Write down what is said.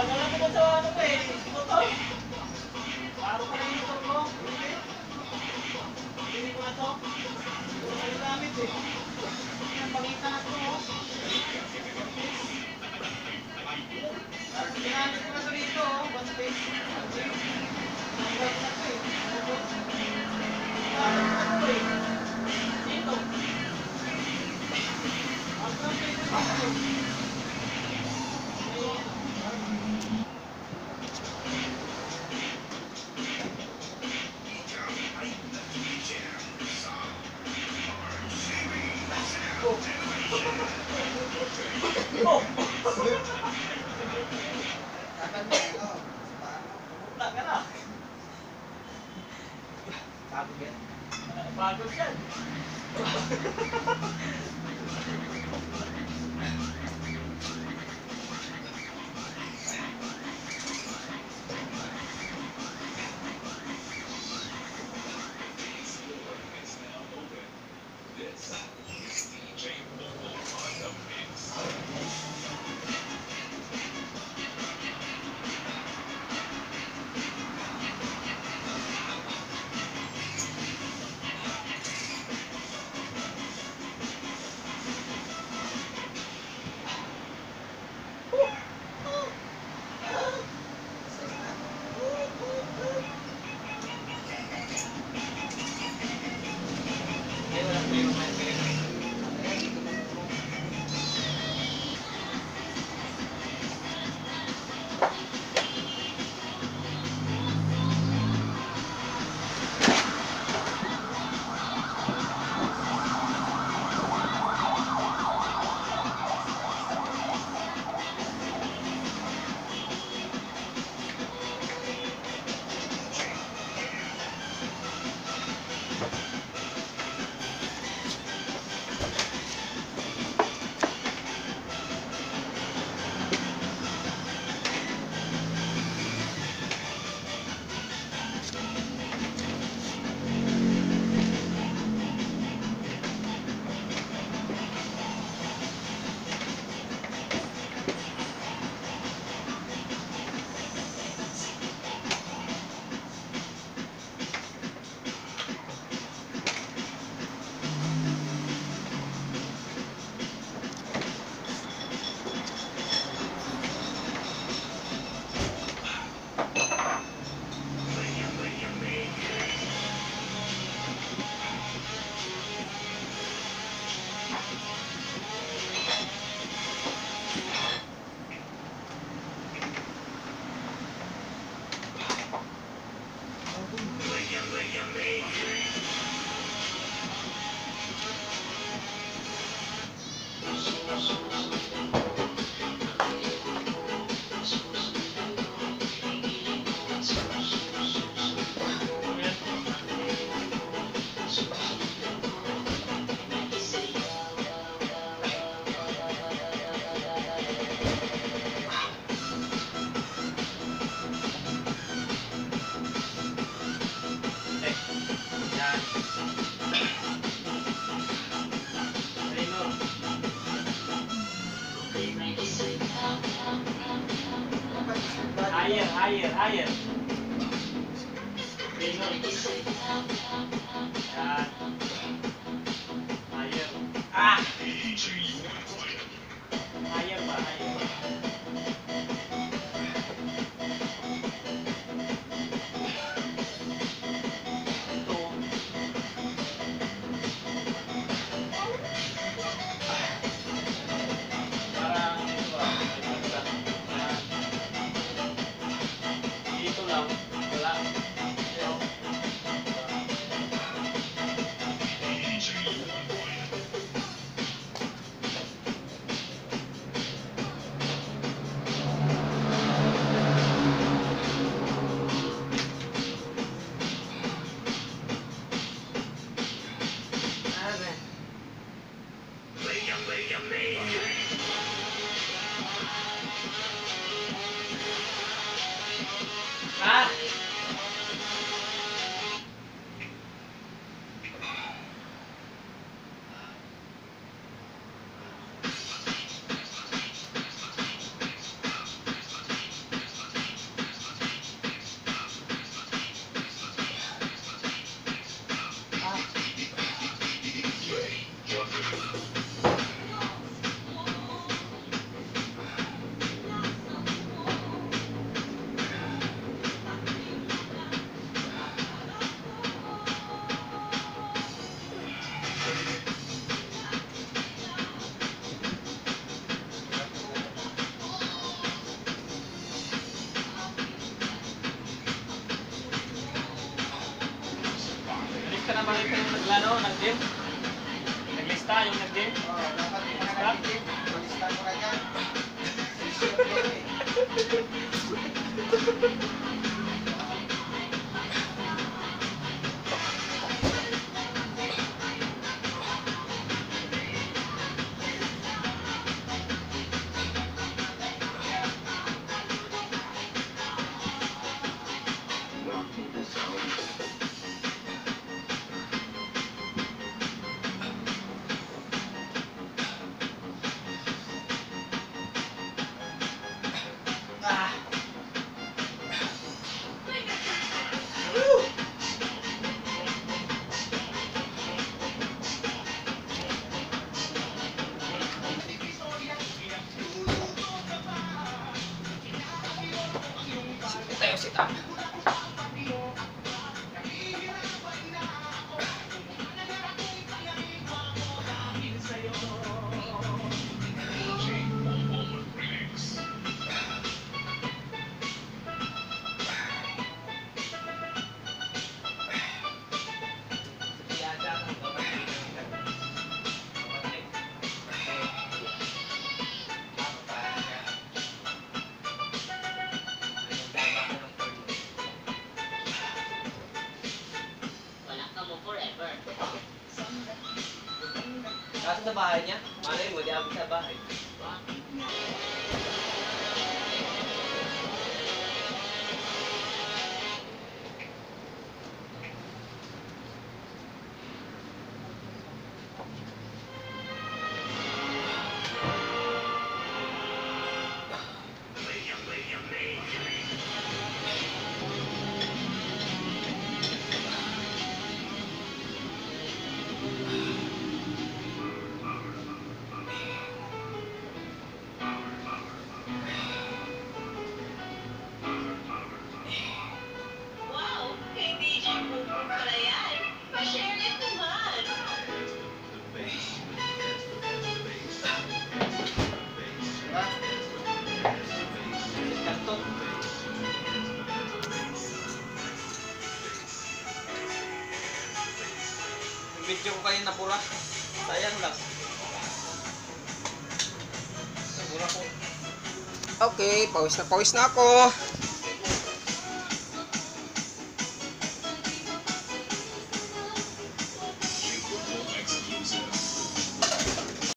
sa ano ko eh. Paro ka lang yung motor ko. Hindi. Ko na to. Wala yung gamit eh. Bago yan. Higher, higher, higher. Yan. Higher. Ah! Higher? Higher. Pala yung naglano, nag-gym. Naglista yung nag-gym. ellos. Kaso sa bahay niya, malay mo, di abot sa bahay. Napura. Sayang lang. Napura ko. Okay, pawis na pawis na ako.